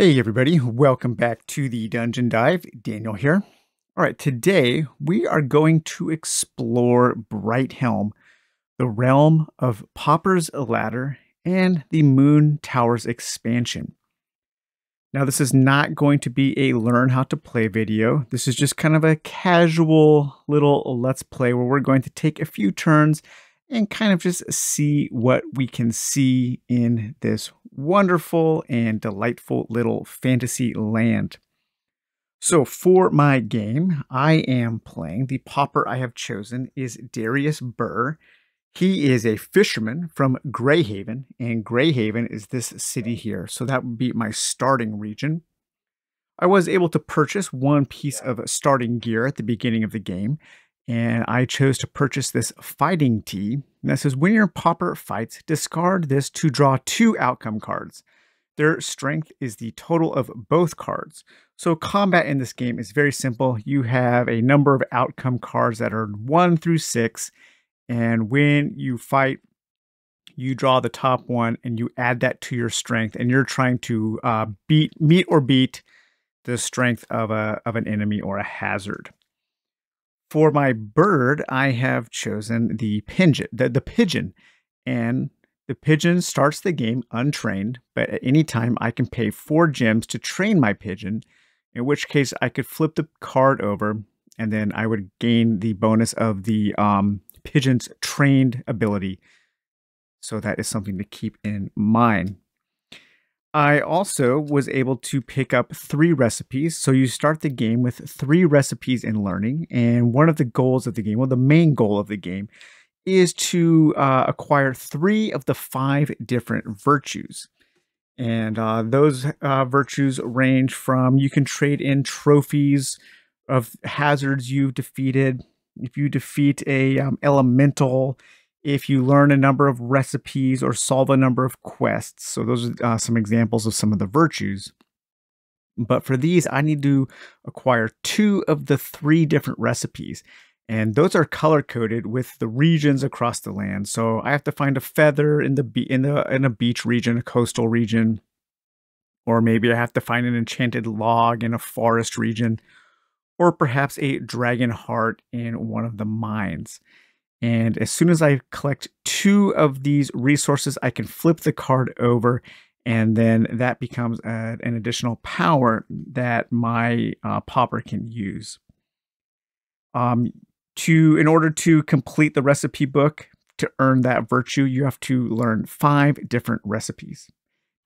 Hey everybody, welcome back to the Dungeon Dive. Daniel here. All right, today we are going to explore Brighthelm, the realm of Pauper's Ladder and the Moon Towers expansion. Now, this is not going to be a learn how to play video. This is just kind of a casual little let's play where we're going to take a few turns and kind of just see what we can see in this wonderful and delightful little fantasy land. So for my game, I am playing, the pauper I have chosen is Darius Burr. He is a fisherman from Greyhaven, and Greyhaven is this city here. So that would be my starting region. I was able to purchase one piece of starting gear at the beginning of the game, and I chose to purchase this fighting tea. And that says when your pauper fights, discard this to draw two outcome cards. Their strength is the total of both cards. So combat in this game is very simple. You have a number of outcome cards that are one through six, and when you fight, you draw the top one and you add that to your strength, and you're trying to uh, beat, meet or beat the strength of a of an enemy or a hazard. For my bird, I have chosen the pigeon, the, the pigeon, and the pigeon starts the game untrained, but at any time I can pay four gems to train my pigeon, in which case I could flip the card over and then I would gain the bonus of the um, pigeon's trained ability. So that is something to keep in mind. I also was able to pick up three recipes. So you start the game with three recipes in learning. And one of the goals of the game, well, the main goal of the game, is to uh, acquire three of the five different virtues. And uh, those uh, virtues range from you can trade in trophies of hazards you've defeated. If you defeat a um, elemental, if you learn a number of recipes or solve a number of quests. So, those are uh, some examples of some of the virtues. But for these, I need to acquire two of the three different recipes. And those are color coded with the regions across the land. So I have to find a feather in the in the in a beach region, a coastal region, or maybe I have to find an enchanted log in a forest region, or perhaps a dragon heart in one of the mines. And as soon as I collect two of these resources, I can flip the card over and then that becomes a, an additional power that my uh, pauper can use. Um, to in order to complete the recipe book to earn that virtue, you have to learn five different recipes.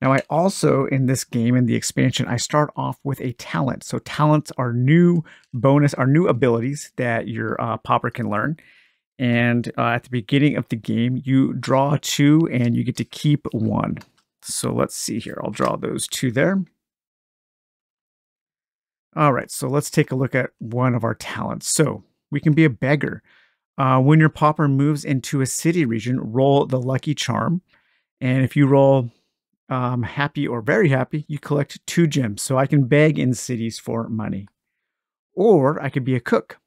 Now, I also in this game in the expansion, I start off with a talent. So talents are new bonus, are new abilities that your uh, pauper can learn. And uh, at the beginning of the game, you draw two and you get to keep one. So let's see here. I'll draw those two there. All right, so let's take a look at one of our talents. So we can be a beggar. Uh, when your pauper moves into a city region, roll the lucky charm. And if you roll um, happy or very happy, you collect two gems. So I can beg in cities for money. Or I could be a cook.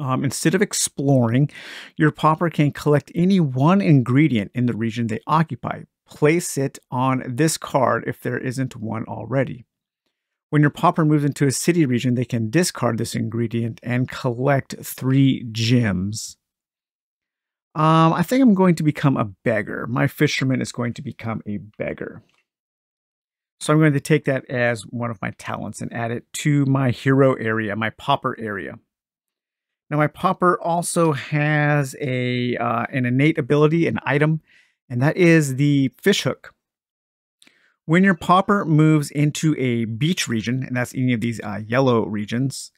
Um, instead of exploring, your pauper can collect any one ingredient in the region they occupy. Place it on this card if there isn't one already. When your pauper moves into a city region, they can discard this ingredient and collect three gems. Um, I think I'm going to become a beggar. My fisherman is going to become a beggar. So I'm going to take that as one of my talents and add it to my hero area, my pauper area. Now my pauper also has a uh, an innate ability, an item, and that is the fish hook. When your pauper moves into a beach region, and that's any of these uh, yellow regions,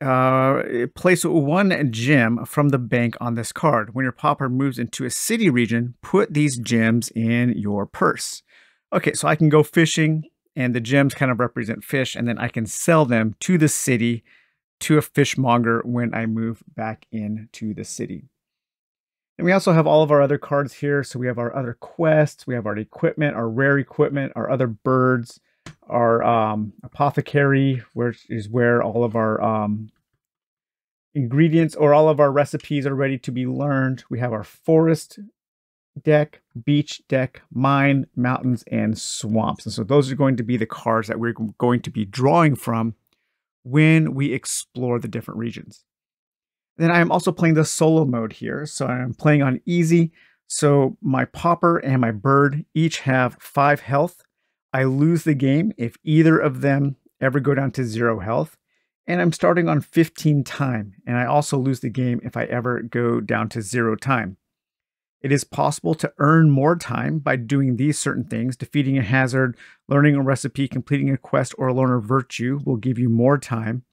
uh, place one gem from the bank on this card. When your pauper moves into a city region, put these gems in your purse. Okay, so I can go fishing, and the gems kind of represent fish, and then I can sell them to the city to a fishmonger when I move back into the city. And we also have all of our other cards here. So we have our other quests, we have our equipment, our rare equipment, our other birds, our um, apothecary, which is where all of our um, ingredients or all of our recipes are ready to be learned. We have our forest deck, beach deck, mine, mountains, and swamps. And so those are going to be the cards that we're going to be drawing from when we explore the different regions. Then I am also playing the solo mode here. So I'm playing on easy. So my pauper and my bird each have five health. I lose the game if either of them ever go down to zero health. And I'm starting on 15 time. And I also lose the game if I ever go down to zero time. It is possible to earn more time by doing these certain things. Defeating a hazard, learning a recipe, completing a quest, or a virtue will give you more time.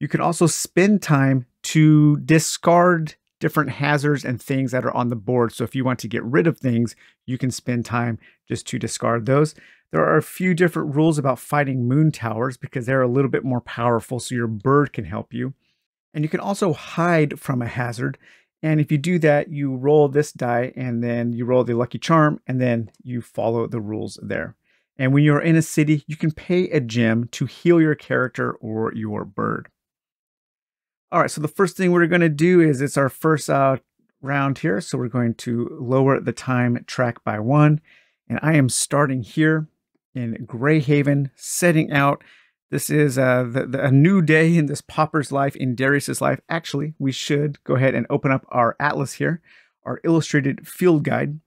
You can also spend time to discard different hazards and things that are on the board. So if you want to get rid of things, you can spend time just to discard those. There are a few different rules about fighting moon towers because they're a little bit more powerful, so your bird can help you. And you can also hide from a hazard. And if you do that, you roll this die and then you roll the lucky charm and then you follow the rules there. And when you're in a city, you can pay a gem to heal your character or your bird. All right, so the first thing we're going to do is it's our first uh, round here. So we're going to lower the time track by one. And I am starting here in Greyhaven, setting out. This is uh, the, the, a new day in this Pauper's life, in Darius's life. Actually, we should go ahead and open up our atlas here, our illustrated field guide.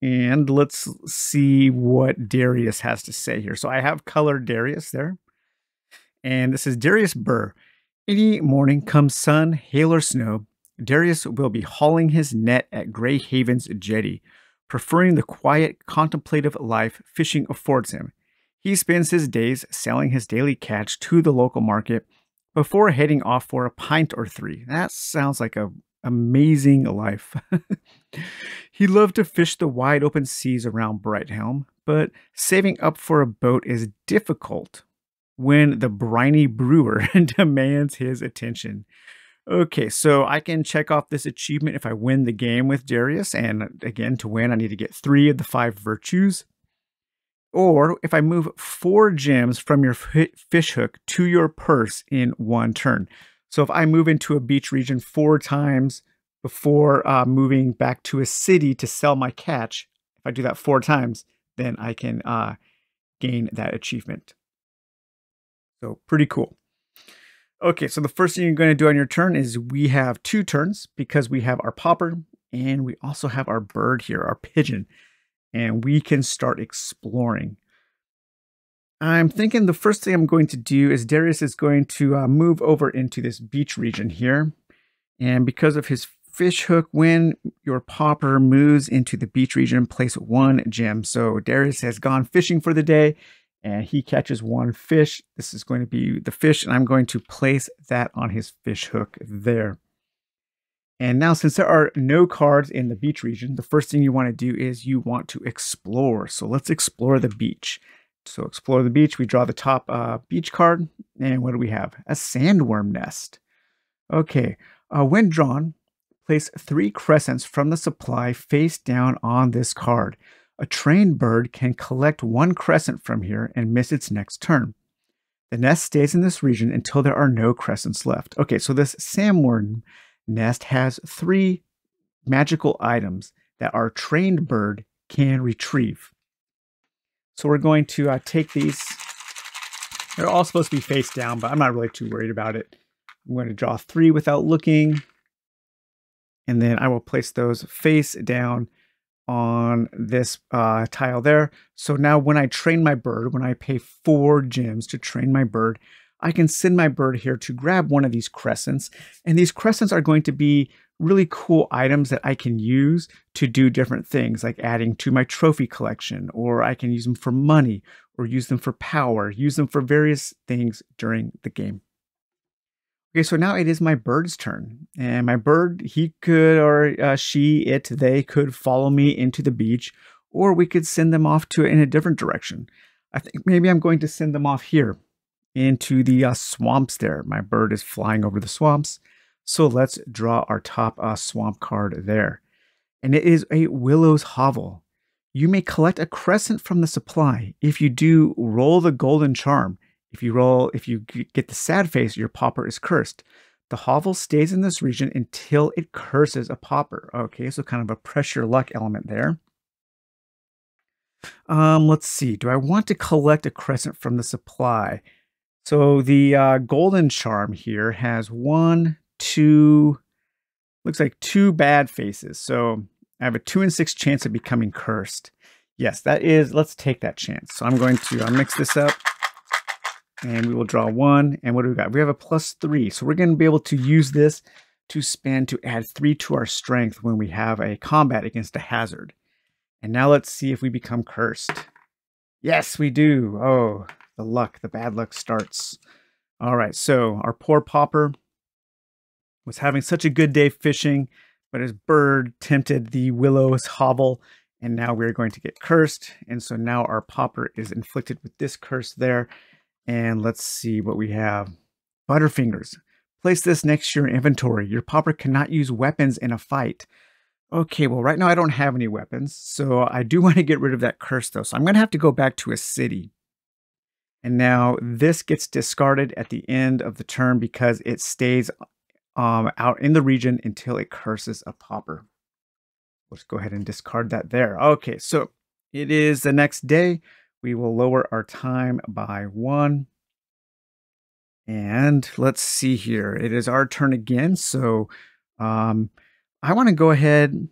And let's see what Darius has to say here. So I have colored Darius there. And this is Darius Burr. Any morning, come sun, hail, or snow, Darius will be hauling his net at Greyhaven's jetty, preferring the quiet, contemplative life fishing affords him. He spends his days selling his daily catch to the local market before heading off for a pint or three. That sounds like a amazing life. he loved to fish the wide open seas around Brighthelm, but saving up for a boat is difficult when the briny brewer demands his attention. Okay, so I can check off this achievement if I win the game with Darius. And again, to win, I need to get three of the five virtues. Or if I move four gems from your fish hook to your purse in one turn. So if I move into a beach region four times before uh, moving back to a city to sell my catch, if I do that four times, then I can uh, gain that achievement. So pretty cool. Okay, so the first thing you're going to do on your turn is we have two turns because we have our pauper and we also have our bird here, our pigeon, and we can start exploring. I'm thinking the first thing I'm going to do is Darius is going to uh, move over into this beach region here. And because of his fish hook, when your pauper moves into the beach region, place one gem. So Darius has gone fishing for the day and he catches one fish. This is going to be the fish, and I'm going to place that on his fish hook there. And now, since there are no cards in the beach region, the first thing you want to do is you want to explore. So let's explore the beach. So explore the beach, we draw the top uh, beach card, and what do we have? A sandworm nest. Okay, uh, when drawn, place three crescents from the supply face down on this card. A trained bird can collect one crescent from here and miss its next turn. The nest stays in this region until there are no crescents left. Okay, so this sandworm nest has three magical items that our trained bird can retrieve. So we're going to uh, take these. They're all supposed to be face down, but I'm not really too worried about it. I'm going to draw three without looking. And then I will place those face down on this uh, tile there. So now when I train my bird, when I pay four gems to train my bird, I can send my bird here to grab one of these crescents. And these crescents are going to be really cool items that I can use to do different things, like adding to my trophy collection, or I can use them for money, or use them for power, use them for various things during the game. Okay, so now it is my bird's turn. And my bird, he could, or uh, she, it, they could follow me into the beach, or we could send them off to in a different direction. I think maybe I'm going to send them off here into the uh, swamps there. My bird is flying over the swamps. So let's draw our top uh, swamp card there. And it is a Willow's Hovel. You may collect a crescent from the supply. If you do, roll the golden charm. If you roll, if you get the sad face, your pauper is cursed. The hovel stays in this region until it curses a pauper. Okay, so kind of a pressure luck element there. Um, let's see. Do I want to collect a crescent from the supply? So the uh, golden charm here has one, two, looks like two bad faces. So I have a two in six chance of becoming cursed. Yes, that is, let's take that chance. So I'm going to uh, mix this up and we will draw one. And what do we got? We have a plus three. So we're going to be able to use this to spend to add three to our strength when we have a combat against a hazard. And now let's see if we become cursed. Yes, we do. Oh, the luck, the bad luck starts. All right, so our poor pauper was having such a good day fishing, but his bird tempted the willow's hovel, and now we're going to get cursed. And so now our pauper is inflicted with this curse there. And let's see what we have. Butterfingers. Place this next to your inventory. Your pauper cannot use weapons in a fight. Okay, well, right now I don't have any weapons, so I do want to get rid of that curse, though. So I'm going to have to go back to a city. And now this gets discarded at the end of the turn because it stays um, out in the region until it curses a pauper. Let's go ahead and discard that there. Okay, so it is the next day. We will lower our time by one. And let's see here. It is our turn again. So um, I want to go ahead.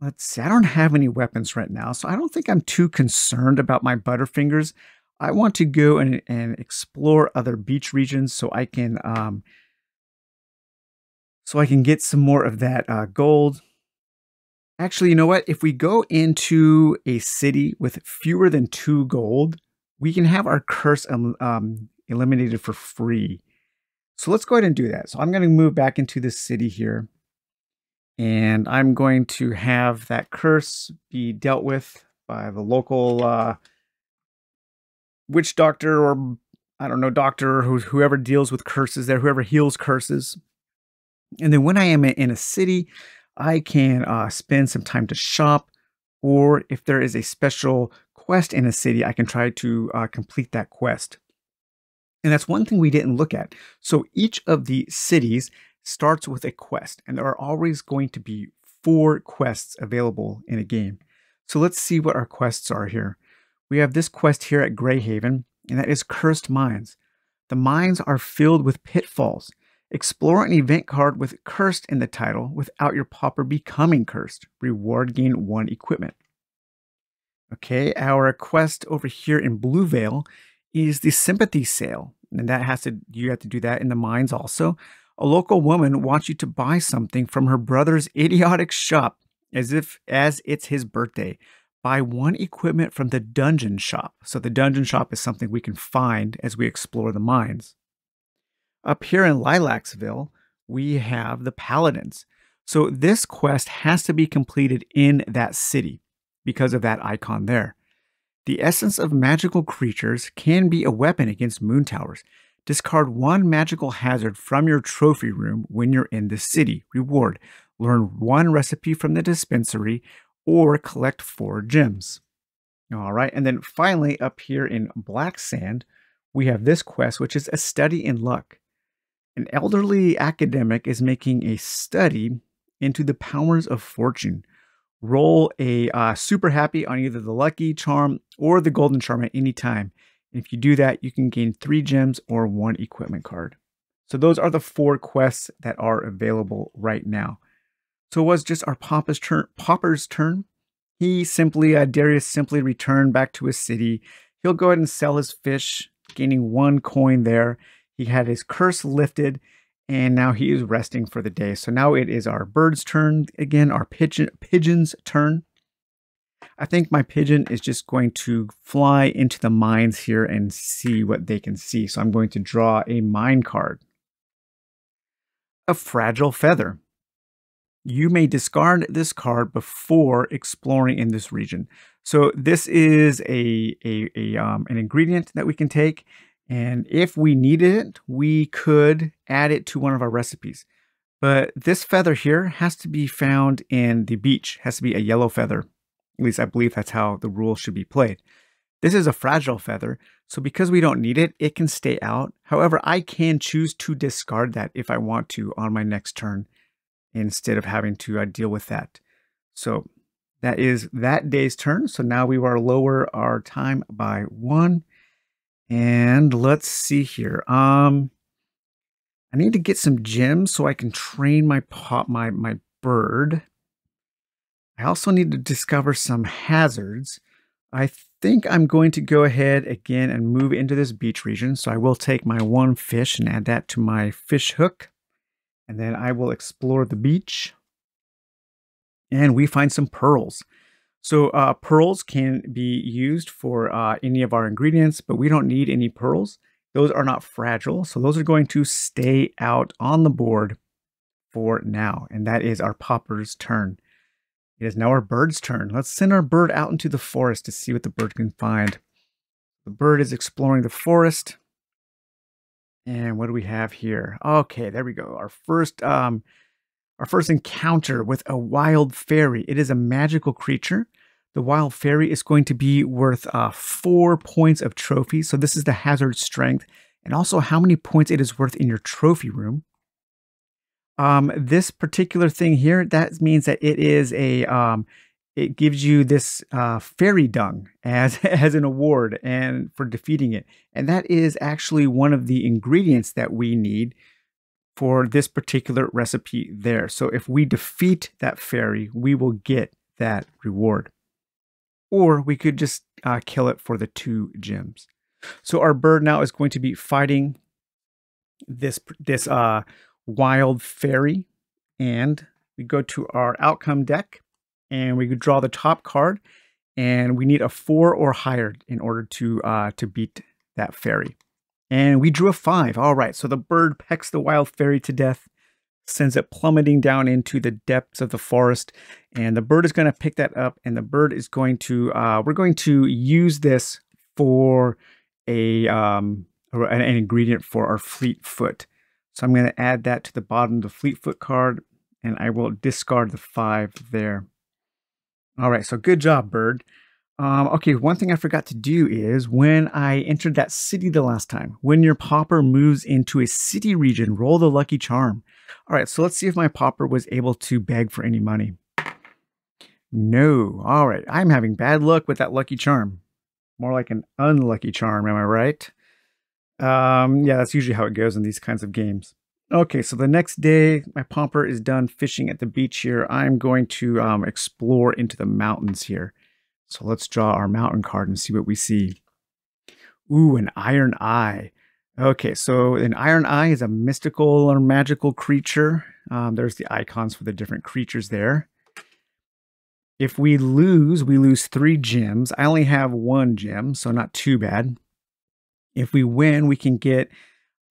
Let's see. I don't have any weapons right now. So I don't think I'm too concerned about my Butterfingers. I want to go and, and explore other beach regions so I can um, so I can get some more of that uh, gold. Actually, you know what? If we go into a city with fewer than two gold, we can have our curse um, eliminated for free. So let's go ahead and do that. So I'm going to move back into this city here. And I'm going to have that curse be dealt with by the local uh, witch doctor or I don't know, doctor or whoever deals with curses there, whoever heals curses. And then when I am in a city, I can uh, spend some time to shop, or if there is a special quest in a city, I can try to uh, complete that quest. And that's one thing we didn't look at. So each of the cities starts with a quest, and there are always going to be four quests available in a game. So let's see what our quests are here. We have this quest here at Greyhaven, and that is Cursed Mines. The mines are filled with pitfalls. Explore an event card with Cursed in the title without your pauper becoming cursed. Reward gain one equipment. Okay, our quest over here in Blue Vale is the Sympathy Sale. And that has to, you have to do that in the mines also. A local woman wants you to buy something from her brother's idiotic shop as if as it's his birthday buy one equipment from the dungeon shop. So the dungeon shop is something we can find as we explore the mines. Up here in Lilacsville, we have the Paladins. So this quest has to be completed in that city because of that icon there. The essence of magical creatures can be a weapon against moon towers. Discard one magical hazard from your trophy room when you're in the city. Reward. Learn one recipe from the dispensary or collect four gems. All right, and then finally up here in Black Sand, we have this quest, which is a study in luck. An elderly academic is making a study into the powers of fortune. Roll a uh, super happy on either the lucky charm or the golden charm at any time. And if you do that, you can gain three gems or one equipment card. So those are the four quests that are available right now. So it was just our Papa's turn, Pauper's turn. He simply, uh, Darius simply returned back to his city. He'll go ahead and sell his fish, gaining one coin there. He had his curse lifted, and now he is resting for the day. So now it is our bird's turn again, our pigeon, pigeon's turn. I think my pigeon is just going to fly into the mines here and see what they can see. So I'm going to draw a mine card. A fragile feather you may discard this card before exploring in this region. So this is a, a, a um, an ingredient that we can take. And if we needed it, we could add it to one of our recipes. But this feather here has to be found in the beach, has to be a yellow feather. At least I believe that's how the rule should be played. This is a fragile feather, so because we don't need it, it can stay out. However, I can choose to discard that if I want to on my next turn instead of having to uh, deal with that. So that is that day's turn. So now we are lower our time by one. And let's see here. Um, I need to get some gems so I can train my pot, my my bird. I also need to discover some hazards. I think I'm going to go ahead again and move into this beach region. So I will take my one fish and add that to my fish hook. And then I will explore the beach. And we find some pearls. So uh, pearls can be used for uh, any of our ingredients, but we don't need any pearls. Those are not fragile. So those are going to stay out on the board for now. And that is our pauper's turn. It is now our bird's turn. Let's send our bird out into the forest to see what the bird can find. The bird is exploring the forest. And what do we have here? Okay, there we go. Our first um our first encounter with a wild fairy. It is a magical creature. The wild fairy is going to be worth uh, four points of trophy. So this is the hazard strength and also how many points it is worth in your trophy room. Um, this particular thing here, that means that it is a, um, it gives you this uh, fairy dung as, as an award and for defeating it. And that is actually one of the ingredients that we need for this particular recipe there. So if we defeat that fairy, we will get that reward. Or we could just uh, kill it for the two gems. So our bird now is going to be fighting this this uh, Wild Fairy. And we go to our outcome deck and we could draw the top card. And we need a four or higher in order to uh, to beat that fairy. And we drew a five. All right, so the bird pecks the wild fairy to death, sends it plummeting down into the depths of the forest. And the bird is going to pick that up, and the bird is going to, uh, we're going to use this for a um, an ingredient for our fleet foot. So I'm going to add that to the bottom of the fleet foot card, and I will discard the five there. All right, so good job, Bird. Um, okay, one thing I forgot to do is when I entered that city the last time, when your pauper moves into a city region, roll the lucky charm. All right, so let's see if my pauper was able to beg for any money. No. All right, I'm having bad luck with that lucky charm. More like an unlucky charm, am I right? Um, yeah, that's usually how it goes in these kinds of games. Okay, so the next day, my pauper is done fishing at the beach here. I'm going to um, explore into the mountains here. So let's draw our mountain card and see what we see. Ooh, an iron eye. Okay, so an iron eye is a mystical or magical creature. Um, there's the icons for the different creatures there. If we lose, we lose three gems. I only have one gem, so not too bad. If we win, we can get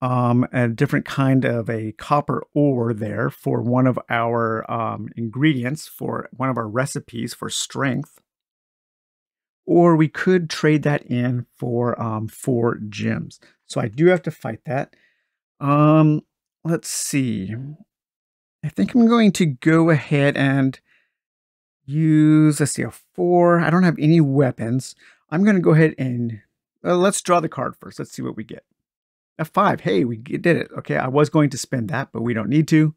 um, a different kind of a copper ore there for one of our um, ingredients, for one of our recipes for strength. Or we could trade that in for um, four gems. So I do have to fight that. Um, let's see. I think I'm going to go ahead and use, let's see, a four. I don't have any weapons. I'm going to go ahead and uh, let's draw the card first. Let's see what we get. F5. Hey, we did it. Okay, I was going to spend that, but we don't need to.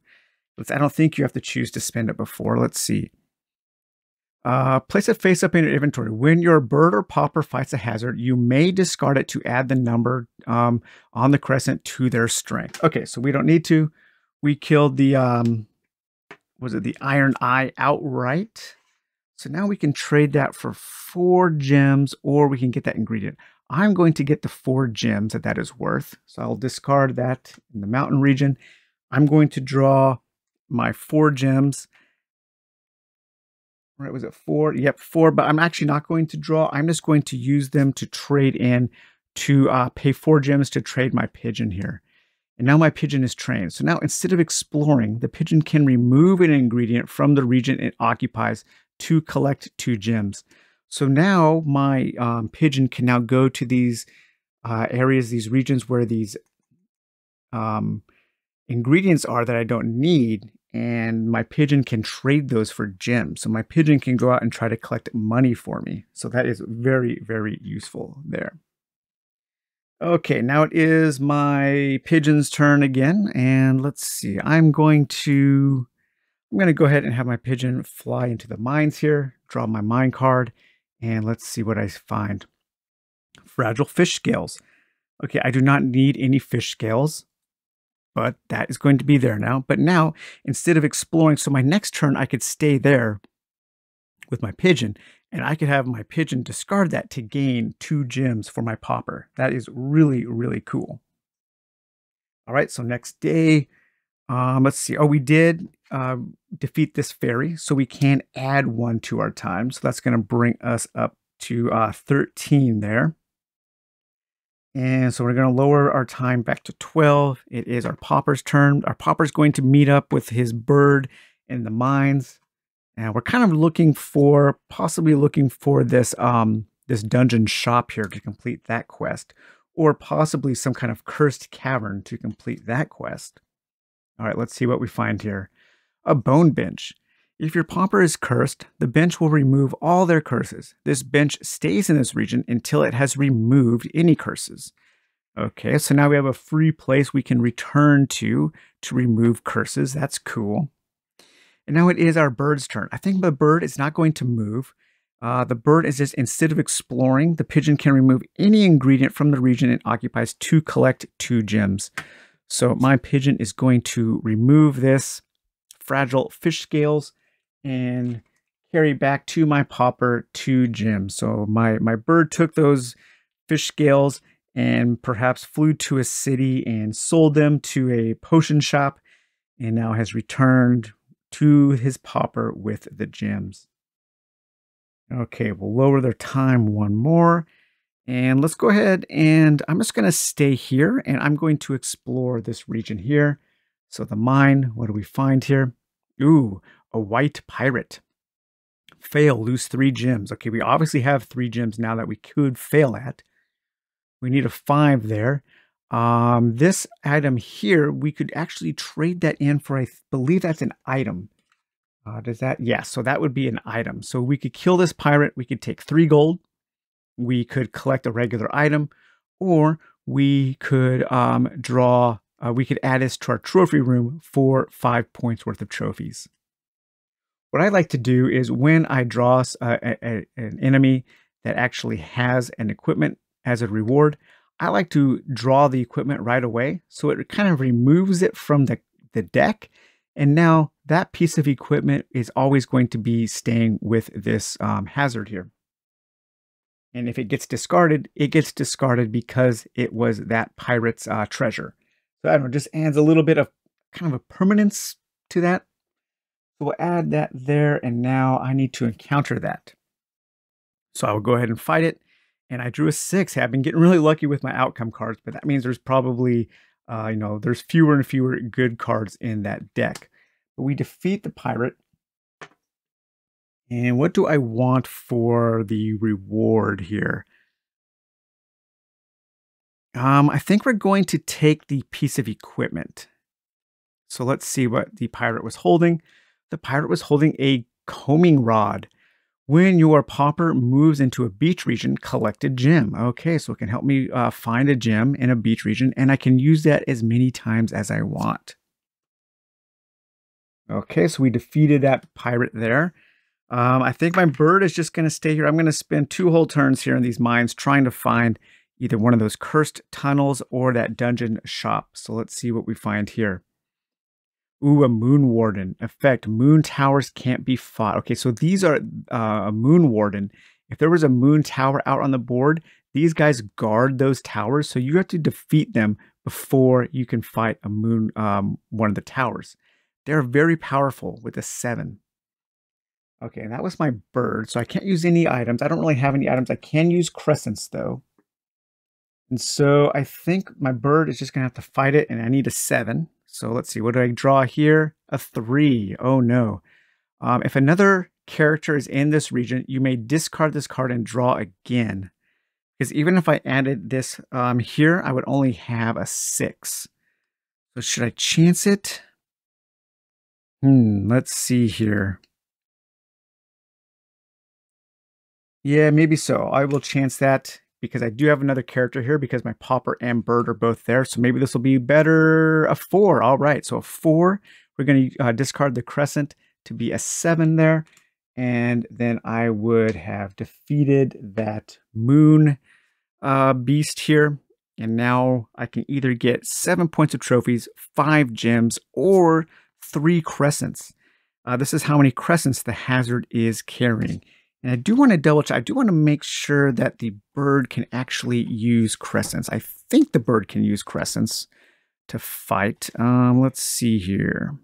Let's, I don't think you have to choose to spend it before. Let's see. Uh, place it face up in your inventory. When your bird or pauper fights a hazard, you may discard it to add the number um, on the crescent to their strength. Okay, so we don't need to. We killed the, um, was it the iron eye outright? So now we can trade that for four gems or we can get that ingredient. I'm going to get the four gems that that is worth. So I'll discard that in the mountain region. I'm going to draw my four gems. Right, was it four? Yep, four, but I'm actually not going to draw. I'm just going to use them to trade in to uh, pay four gems to trade my pigeon here. And now my pigeon is trained. So now instead of exploring, the pigeon can remove an ingredient from the region it occupies to collect two gems. So now my um, pigeon can now go to these uh, areas, these regions where these um, ingredients are that I don't need, and my pigeon can trade those for gems. So my pigeon can go out and try to collect money for me. So that is very, very useful there. Okay, now it is my pigeon's turn again. And let's see, I'm going to, I'm going to go ahead and have my pigeon fly into the mines here, draw my mine card, and let's see what I find. Fragile fish scales. Okay, I do not need any fish scales but that is going to be there now. But now, instead of exploring, so my next turn, I could stay there with my pigeon, and I could have my pigeon discard that to gain two gems for my pauper. That is really, really cool. All right, so next day, um, let's see. Oh, we did uh, defeat this fairy, so we can add one to our time. So that's going to bring us up to uh, 13 there. And so we're going to lower our time back to 12. It is our pauper's turn. Our pauper's going to meet up with his bird in the mines. And we're kind of looking for, possibly looking for this, um, this dungeon shop here to complete that quest. Or possibly some kind of cursed cavern to complete that quest. All right, let's see what we find here. A bone bench. If your pauper is cursed, the bench will remove all their curses. This bench stays in this region until it has removed any curses. Okay, so now we have a free place we can return to to remove curses. That's cool. And now it is our bird's turn. I think the bird is not going to move. Uh, the bird is just, instead of exploring, the pigeon can remove any ingredient from the region it occupies to collect two gems. So my pigeon is going to remove this fragile fish scales and carry back to my pauper two gems. So my, my bird took those fish scales and perhaps flew to a city and sold them to a potion shop and now has returned to his pauper with the gems. Okay, we'll lower their time one more. And let's go ahead and I'm just going to stay here and I'm going to explore this region here. So the mine, what do we find here? Ooh, a white pirate. Fail, lose three gems. Okay, we obviously have three gems now that we could fail at. We need a five there. Um, this item here, we could actually trade that in for, I believe that's an item. Uh, does that? Yes, yeah, so that would be an item. So we could kill this pirate. We could take three gold. We could collect a regular item, or we could um, draw, uh, we could add this to our trophy room for five points worth of trophies. What I like to do is when I draw a, a, an enemy that actually has an equipment as a reward, I like to draw the equipment right away. So it kind of removes it from the, the deck. And now that piece of equipment is always going to be staying with this um, hazard here. And if it gets discarded, it gets discarded because it was that pirate's uh, treasure. So I don't know, just adds a little bit of kind of a permanence to that. So we'll add that there, and now I need to encounter that. So I will go ahead and fight it, and I drew a six. I've been getting really lucky with my outcome cards, but that means there's probably, uh, you know, there's fewer and fewer good cards in that deck. But we defeat the pirate. And what do I want for the reward here? Um, I think we're going to take the piece of equipment. So let's see what the pirate was holding the pirate was holding a combing rod. When your pauper moves into a beach region, collect a gem. Okay, so it can help me uh, find a gem in a beach region, and I can use that as many times as I want. Okay, so we defeated that pirate there. Um, I think my bird is just going to stay here. I'm going to spend two whole turns here in these mines trying to find either one of those cursed tunnels or that dungeon shop. So let's see what we find here. Ooh, a Moon Warden. Effect. Moon towers can't be fought. Okay, so these are uh, a Moon Warden. If there was a Moon Tower out on the board, these guys guard those towers. So you have to defeat them before you can fight a Moon, um, one of the towers. They're very powerful with a 7. Okay, and that was my bird. So I can't use any items. I don't really have any items. I can use crescents, though. And so I think my bird is just going to have to fight it, and I need a 7. So let's see, what do I draw here? A three. Oh no. Um, if another character is in this region, you may discard this card and draw again. Because even if I added this um, here, I would only have a six. So should I chance it? Hmm, let's see here. Yeah, maybe so. I will chance that because I do have another character here because my Pauper and Bird are both there. So maybe this will be better a four. All right, so a four. We're going to uh, discard the Crescent to be a seven there. And then I would have defeated that Moon uh, Beast here. And now I can either get seven points of trophies, five gems, or three crescents. Uh, this is how many crescents the hazard is carrying. And I do want to double check. I do want to make sure that the bird can actually use crescents. I think the bird can use crescents to fight. Um, let's see here.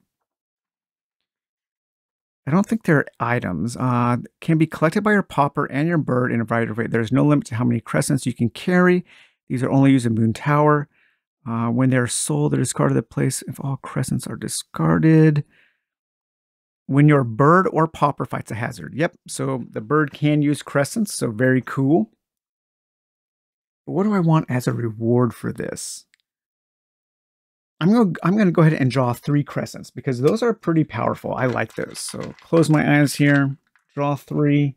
I don't think they're items. Uh, can be collected by your pauper and your bird in a variety of ways. There's no limit to how many crescents you can carry. These are only used in Moon Tower. Uh, when they're sold, they're discarded the place if all crescents are discarded when your bird or pauper fights a hazard. Yep, so the bird can use crescents, so very cool. What do I want as a reward for this? I'm gonna I'm gonna go ahead and draw three crescents because those are pretty powerful. I like those. So close my eyes here, draw three,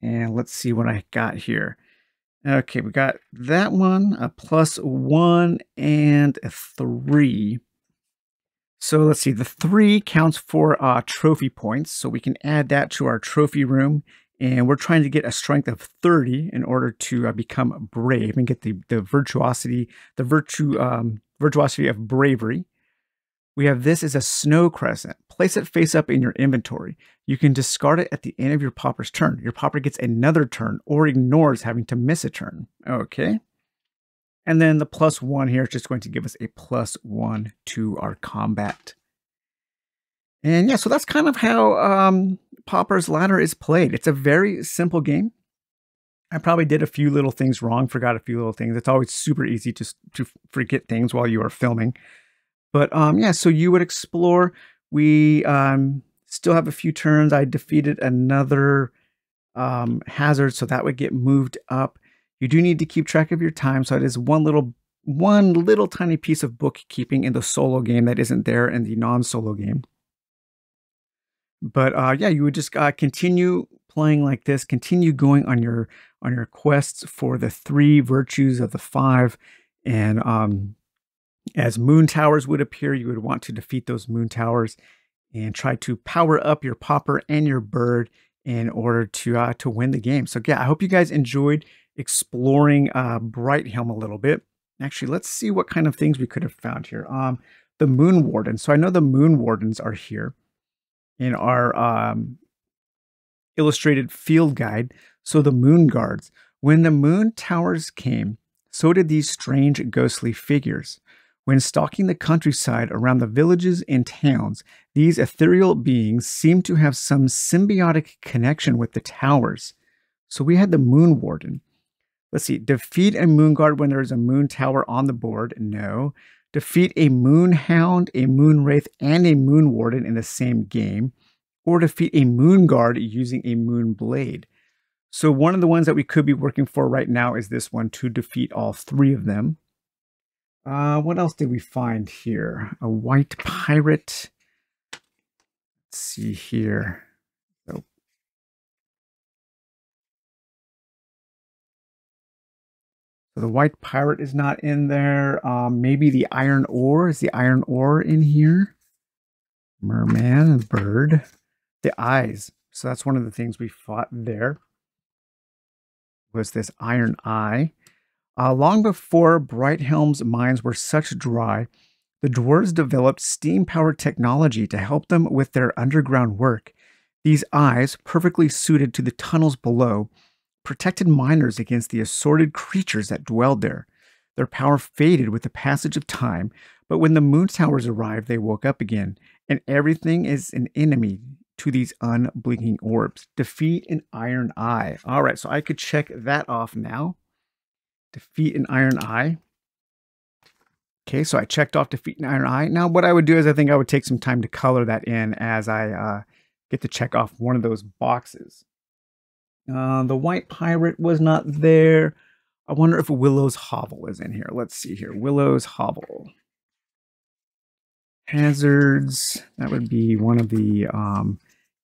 and let's see what I got here. Okay, we got that one, a plus one, and a three. So let's see, the three counts for uh, trophy points. So we can add that to our trophy room. And we're trying to get a strength of 30 in order to uh, become brave and get the, the virtuosity, the virtue, um, virtuosity of bravery. We have this as a snow crescent. Place it face up in your inventory. You can discard it at the end of your pauper's turn. Your pauper gets another turn or ignores having to miss a turn. Okay. And then the plus one here is just going to give us a plus one to our combat. And yeah, so that's kind of how um, Pauper's Ladder is played. It's a very simple game. I probably did a few little things wrong, forgot a few little things. It's always super easy to, to forget things while you are filming. But um, yeah, so you would explore. We um, still have a few turns. I defeated another um, hazard, so that would get moved up. You do need to keep track of your time, so it is one little one little tiny piece of bookkeeping in the solo game that isn't there in the non-solo game. But uh, yeah, you would just uh, continue playing like this, continue going on your on your quests for the three virtues of the five, and um, as moon towers would appear, you would want to defeat those moon towers and try to power up your pauper and your bird in order to uh, to win the game. So yeah, I hope you guys enjoyed exploring uh, Brighthelm a little bit. Actually, let's see what kind of things we could have found here. Um, the Moon Warden. So I know the Moon Wardens are here in our um, illustrated field guide. So the Moon Guards. When the Moon Towers came, so did these strange ghostly figures. When stalking the countryside around the villages and towns, these ethereal beings seemed to have some symbiotic connection with the towers. So we had the Moon Warden. Let's see. Defeat a moon guard when there is a moon tower on the board. No. Defeat a moon hound, a moon wraith, and a moon warden in the same game. Or defeat a moon guard using a moon blade. So one of the ones that we could be working for right now is this one to defeat all three of them. Uh, what else did we find here? A white pirate. Let's see here. The white pirate is not in there. Um, maybe the iron ore. Is the iron ore in here? Merman, bird. The eyes. So that's one of the things we fought there. Was this iron eye. Uh, long before Brighthelm's mines were such dry, the dwarves developed steam-powered technology to help them with their underground work. These eyes, perfectly suited to the tunnels below, protected miners against the assorted creatures that dwelled there. Their power faded with the passage of time, but when the moon towers arrived, they woke up again, and everything is an enemy to these unblinking orbs. Defeat an iron eye. All right, so I could check that off now. Defeat an iron eye. Okay, so I checked off defeat an iron eye. Now, what I would do is I think I would take some time to color that in as I uh, get to check off one of those boxes. Uh, the white pirate was not there. I wonder if Willow's Hovel is in here. Let's see here. Willow's Hovel. Hazards, that would be one of the um,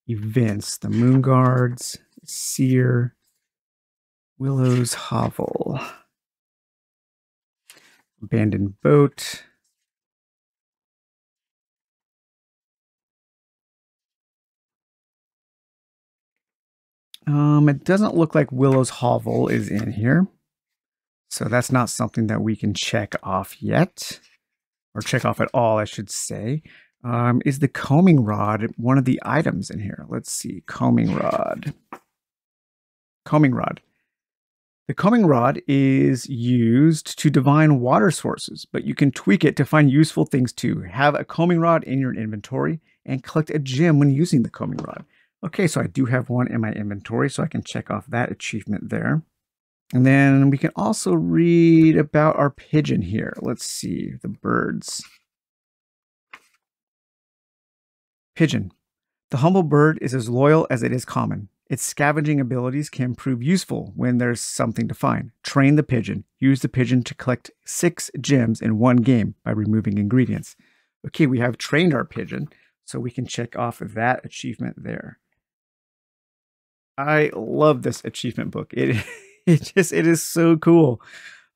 events. The Moon Guards, Seer, Willow's Hovel, Abandoned Boat, Um, it doesn't look like Willow's Hovel is in here. So that's not something that we can check off yet. Or check off at all, I should say. Um, is the combing rod one of the items in here? Let's see. Combing rod. Combing rod. The combing rod is used to divine water sources, but you can tweak it to find useful things too. Have a combing rod in your inventory and collect a gem when using the combing rod. Okay, so I do have one in my inventory, so I can check off that achievement there. And then we can also read about our pigeon here. Let's see, the birds. Pigeon. The humble bird is as loyal as it is common. Its scavenging abilities can prove useful when there's something to find. Train the pigeon. Use the pigeon to collect six gems in one game by removing ingredients. Okay, we have trained our pigeon, so we can check off that achievement there. I love this achievement book. It it just it is so cool.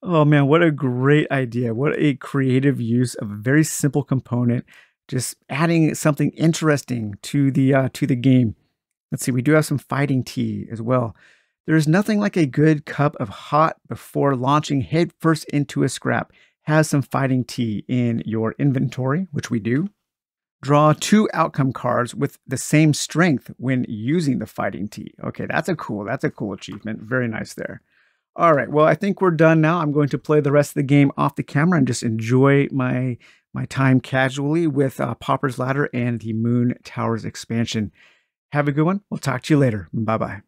Oh man, what a great idea. What a creative use of a very simple component just adding something interesting to the uh, to the game. Let's see, we do have some fighting tea as well. There's nothing like a good cup of hot before launching headfirst into a scrap. Has some fighting tea in your inventory, which we do. Draw two outcome cards with the same strength when using the fighting tea. Okay, that's a cool, that's a cool achievement. Very nice there. All right, well, I think we're done now. I'm going to play the rest of the game off the camera and just enjoy my my time casually with uh, Pauper's Ladder and the Moon Towers expansion. Have a good one. We'll talk to you later. Bye bye.